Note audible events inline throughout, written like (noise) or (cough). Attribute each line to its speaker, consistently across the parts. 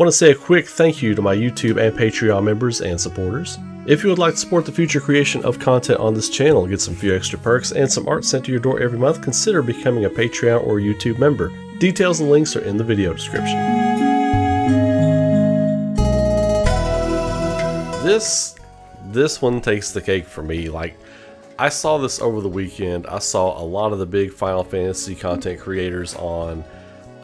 Speaker 1: Want to say a quick thank you to my YouTube and Patreon members and supporters. If you would like to support the future creation of content on this channel, get some few extra perks and some art sent to your door every month, consider becoming a Patreon or YouTube member. Details and links are in the video description. This this one takes the cake for me. Like I saw this over the weekend. I saw a lot of the big Final Fantasy content creators on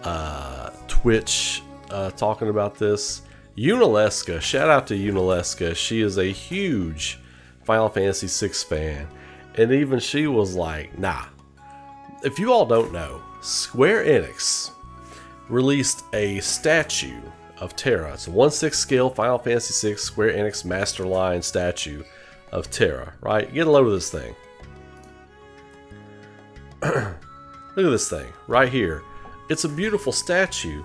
Speaker 1: uh, Twitch uh, talking about this. Unileska, shout out to Unileska. She is a huge Final Fantasy VI fan. And even she was like, nah. If you all don't know, Square Enix released a statue of Terra. It's a 1 6 scale Final Fantasy VI Square Enix Master Line statue of Terra, right? Get a load of this thing. (clears throat) Look at this thing right here. It's a beautiful statue.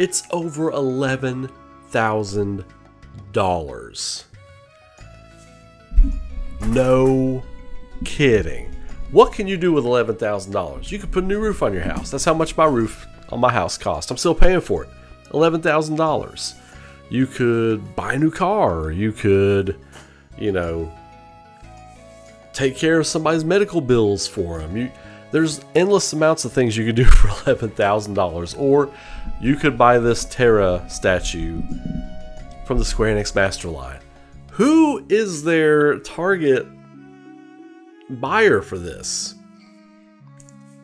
Speaker 1: It's over $11,000. No kidding. What can you do with $11,000? You could put a new roof on your house. That's how much my roof on my house cost. I'm still paying for it. $11,000. You could buy a new car. You could, you know, take care of somebody's medical bills for them. You, there's endless amounts of things you could do (laughs) for $11,000. Or you could buy this Terra statue from the Square Enix Master Line. Who is their target buyer for this?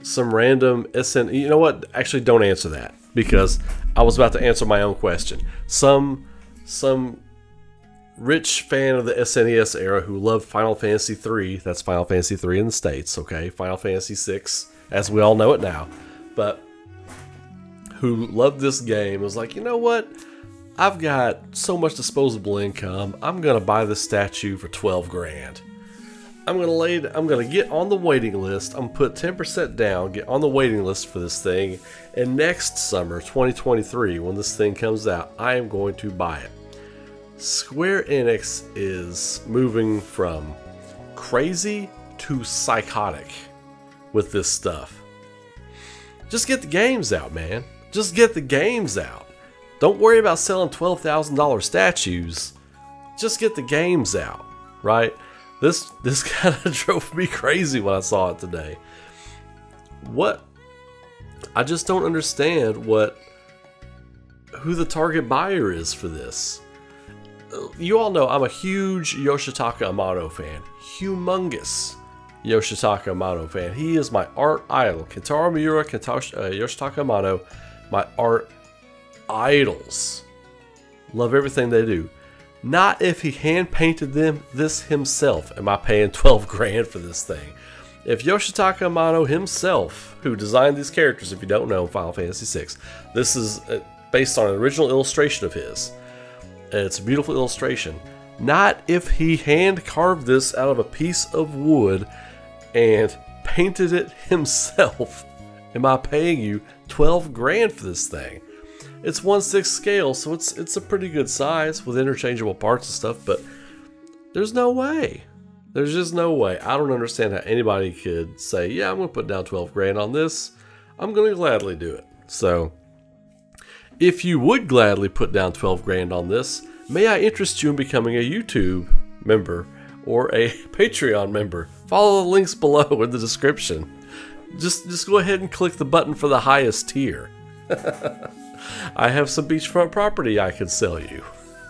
Speaker 1: Some random SN. You know what? Actually, don't answer that because I was about to answer my own question. Some some rich fan of the SNES era who loved Final Fantasy 3. That's Final Fantasy 3 in the States, okay? Final Fantasy 6, as we all know it now. But who loved this game was like, you know what? I've got so much disposable income. I'm gonna buy this statue for 12 grand. I'm gonna lay. I'm gonna get on the waiting list. I'm put 10% down. Get on the waiting list for this thing, and next summer, 2023, when this thing comes out, I am going to buy it. Square Enix is moving from crazy to psychotic with this stuff. Just get the games out, man. Just get the games out. Don't worry about selling $12,000 statues. Just get the games out, right? This (laughs) this kind of drove me crazy when I saw it today. What I just don't understand what who the target buyer is for this you all know I'm a huge Yoshitaka Amano fan. Humongous Yoshitaka Amano fan. He is my art idol. Kentaro Miura, Kentash, uh, Yoshitaka Amano, my art idols. Love everything they do. Not if he hand painted them this himself. Am I paying 12 grand for this thing? If Yoshitaka Amano himself, who designed these characters, if you don't know Final Fantasy VI, this is uh, based on an original illustration of his it's a beautiful illustration. Not if he hand carved this out of a piece of wood and painted it (laughs) himself. Am I paying you 12 grand for this thing? It's 1 6 scale, so it's it's a pretty good size with interchangeable parts and stuff, but there's no way. There's just no way. I don't understand how anybody could say, yeah, I'm going to put down 12 grand on this. I'm going to gladly do it. So, if you would gladly put down 12 grand on this, may I interest you in becoming a YouTube member or a (laughs) Patreon member? Follow the links below in the description. Just just go ahead and click the button for the highest tier. (laughs) I have some beachfront property I could sell you.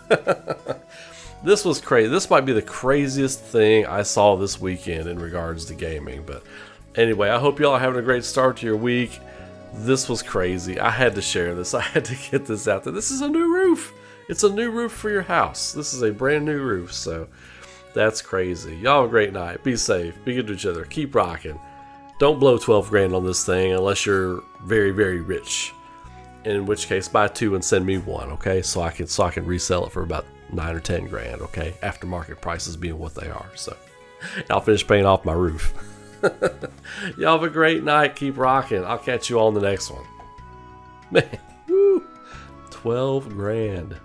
Speaker 1: (laughs) this was crazy. This might be the craziest thing I saw this weekend in regards to gaming. But anyway, I hope y'all are having a great start to your week. This was crazy. I had to share this. (laughs) I had to get this out there. This is a new roof. It's a new roof for your house. This is a brand new roof. So that's crazy. Y'all have a great night. Be safe. Be good to each other. Keep rocking. Don't blow 12 grand on this thing unless you're very, very rich. In which case, buy two and send me one, okay? So I can so I can resell it for about nine or ten grand, okay? Aftermarket prices being what they are. So I'll finish paying off my roof. (laughs) (laughs) Y'all have a great night. Keep rocking. I'll catch you on the next one. Man, woo, 12 grand.